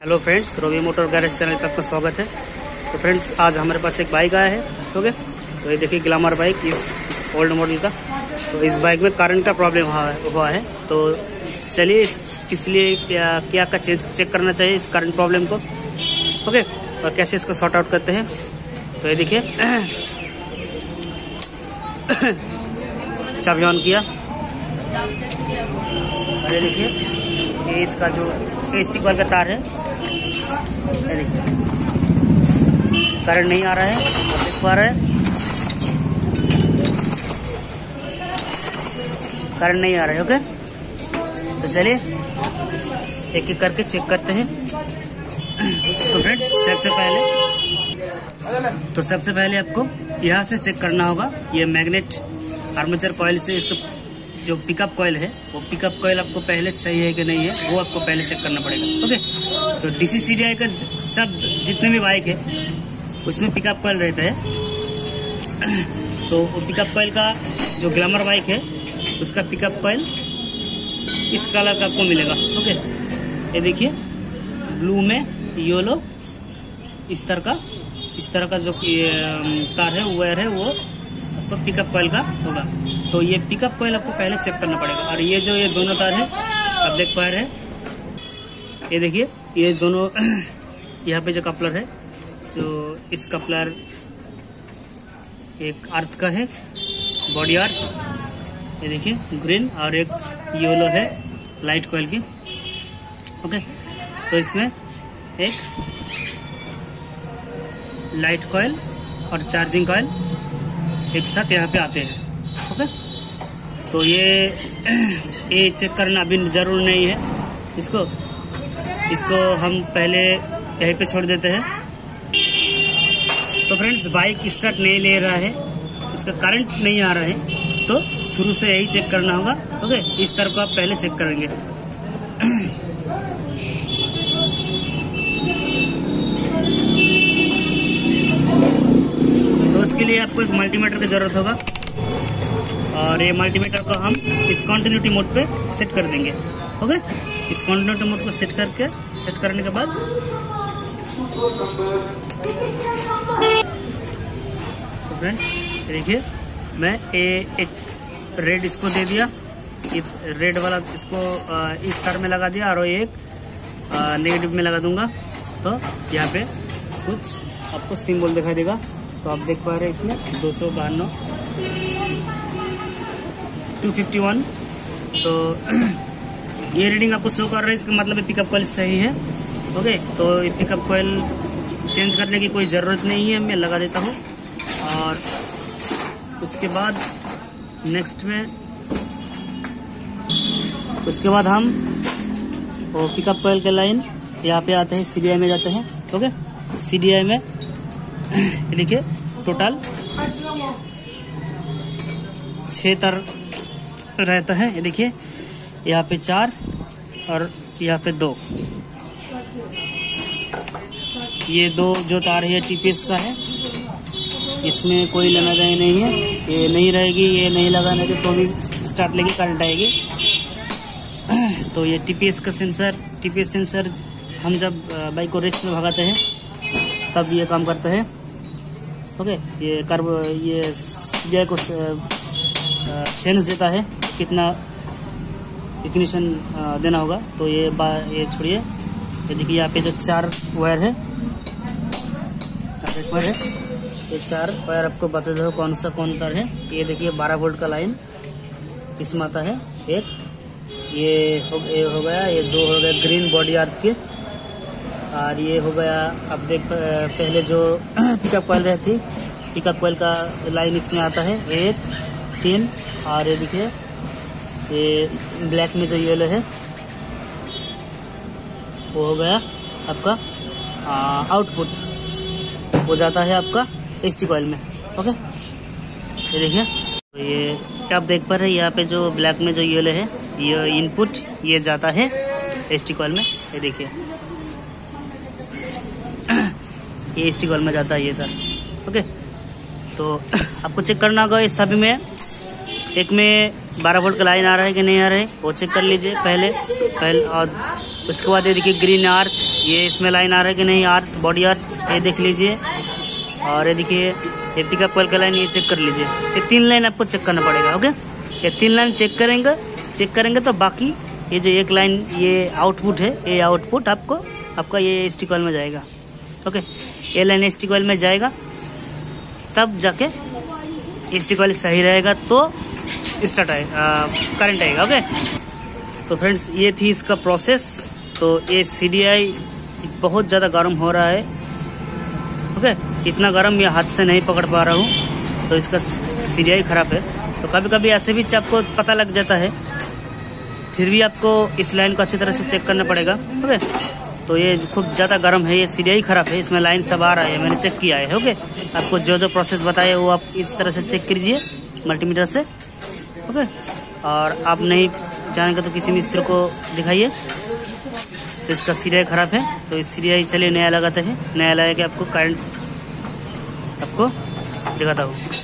Hello friends, Rovi motor garage channel पर आपका स्वागत है। तो फ्रेंड्स, आज हमारे पास एक बाइक आया है है? तो ये देखिए ग्लैमर बाइक, इस ओल्ड मॉडल का। तो इस बाइक में करंट का प्रॉब्लम हुआ है तो चलिए, इस किस लिए क्या क्या का चेंज चेक करना चाहिए इस करंट प्रॉब्लम को ओके और कैसे इसको सॉर्ट आउट करते हैं? तो ये देखिए, चाबी ऑन किया। देखिए, ये इसका जो स्टिक वाल का तार है करंट नहीं आ रहा है देख पा रहे करंट नहीं आ रहा है, ओके? तो चलिए, एक एक करके चेक करते हैं। तो फ्रेंड्स सबसे पहले तो सबसे पहले आपको यहाँ से चेक करना होगा, ये मैग्नेट आर्मेचर कॉयल से इसको जो पिकअप कॉयल है, वो पिकअप कॉयल आपको पहले सही है कि नहीं है, वो आपको पहले चेक करना पड़ेगा ओके तो डीसी सी का सब जितने भी बाइक है, उसमें पिकअप कॉयल रहता है। तो पिकअप कॉयल का जो ग्लैमर बाइक है, उसका पिकअप कॉयल इस कलर का आपको मिलेगा ओके ये देखिए ब्लू में येलो इस तरह का, इस तरह का जो कार है वायर है, वो आपको पिकअप कॉयल का होगा। तो ये पिकअप कॉयल आपको पहले चेक करना पड़ेगा। और ये जो ये दोनों तार है, आप देख पा रहे हैं। ये देखिए, ये दोनों यहाँ पे जो कपलर है, जो इस कपलर एक अर्थ का है बॉडी अर्थ ये देखिए ग्रीन और एक येलो है लाइट कॉयल की। ओके तो इसमें एक लाइट कॉयल और चार्जिंग कॉयल एक साथ यहाँ पे आते हैं। ओके? तो ये ये चेक करना अभी ज़रूर नहीं है। इसको इसको हम पहले यहीं पे छोड़ देते हैं। तो फ्रेंड्स बाइक स्टार्ट नहीं ले रहा है। इसका करंट नहीं आ रहा है। तो शुरू से यही चेक करना होगा। ओके? इस तरफ़ को आप पहले चेक करेंगे। लिए आपको एक मल्टीमीटर की ज़रूरत होगा। और ये मल्टीमीटर को हम इस कॉन्टिन्यूटी मोड पे सेट कर देंगे। ओके इस कॉन्टिन्यूटी मोड को सेट करके सेट करने के बाद तो फ्रेंड्स देखिए मैं ए, एक रेड इसको दे दिया। इस रेड वाला इसको इस तार में लगा दिया और एक नेगेटिव में लगा दूँगा। तो यहाँ पे कुछ आपको सिंबल दिखाई देगा। तो आप देख पा रहे हैं इसमें दो सौ बहान्नव टू फिफ्टी वन तो ये रीडिंग आपको शो कर रहा है, इसका मतलब पिकअप कॉइल सही है। ओके तो ये पिकअप कॉइल चेंज करने की कोई ज़रूरत नहीं है, मैं लगा देता हूँ। और उसके बाद नेक्स्ट में, उसके बाद हम वो पिकअप कॉइल के लाइन यहाँ पे आते हैं सी में जाते हैं। ओके सी में देखिए टोटल छः तर रहता है। ये देखिए, यहाँ पे चार और यहाँ पे दो। ये दो जो तार है टीपीएस का है। इसमें कोई लेना देना नहीं है। ये नहीं रहेगी, ये नहीं लगाने के तो भी स्टार्ट लेके करंट आएगी। तो ये टीपीएस का सेंसर टीपीएस सेंसर हम जब बाइक को रेस में भगाते हैं, तब ये काम करता है। ओके ये कर्व ये सीआई को सेंस देता है कितना इग्निशन देना होगा। तो ये बा ये छोड़िए। ये देखिए यहाँ पे जो चार वायर है वायर है। ये चार वायर आपको बता दो कौन सा कौन तार है। ये देखिए 12 वोल्ट का लाइन इसमें आता है। एक ये हो, ये हो गया ये दो हो गया ग्रीन बॉडी आर्थ के। और ये हो गया, अब देख पहले जो पिकअप कॉयल रहती पिकअप कॉयल का लाइन इसमें आता है, एक, तीन, और ये देखिए, ये ब्लैक में जो येलो है, वो हो गया आपका आउटपुट हो जाता है आपका एस टी कॉयल में ओके ये देखिए, ये आप देख पा रहे हैं, यहाँ पे जो ब्लैक में जो येलो है, ये इनपुट ये जाता है एस टी कॉयल में, ये देखिए। ये एस टी में जाता है ये सर ओके तो आपको चेक करना होगा इस सभी में। एक में 12 वोल्ट का लाइन आ रहा है कि नहीं आ रहा है? वो चेक कर लीजिए पहले। पहले, और उसके बाद ये देखिए ग्रीन आर्थ ये इसमें लाइन आ रहा है कि नहीं? आर्थ बॉडी आर्थ ये देख लीजिए। और ये देखिए, ये पिकअप कॉल का लाइन ये चेक कर लीजिए। ये तीन लाइन आपको चेक करना पड़ेगा ओके ये तीन लाइन चेक करेंगे। चेक करेंगे तो बाकी ये जो एक लाइन ये आउटपुट है, ये आउटपुट आपको, आपका ये एसटी कॉल में जाएगा। ओके ये लाइन एस कॉल में जाएगा, तब जाके एस कॉल सही रहेगा तो स्टार्ट आएगा करंट आएगा ओके तो फ्रेंड्स ये थी इसका प्रोसेस तो ये सी डी आई बहुत ज़्यादा गर्म हो रहा है ओके इतना गर्म ये हाथ से नहीं पकड़ पा रहा हूँ तो इसका सी डी आई ख़राब है। तो कभी कभी ऐसे भी आपको पता लग जाता है, फिर भी आपको इस लाइन को अच्छी तरह से चेक करना पड़ेगा ओके तो ये खूब ज़्यादा गर्म है, ये सी ख़राब है, इसमें लाइन सब आ रहा है, मैंने चेक किया है ओके आपको जो जो प्रोसेस बताया, वो आप इस तरह से चेक कीजिए मल्टीमीटर से ओके और आप नहीं जानेंगे तो किसी मिस्त्री को दिखाइए तो इसका सिरिया ख़राब है तो इस सिरिया चलिए, नया लगाते हैं, नया लगा के आपको करंट आपको दिखाता हूँ।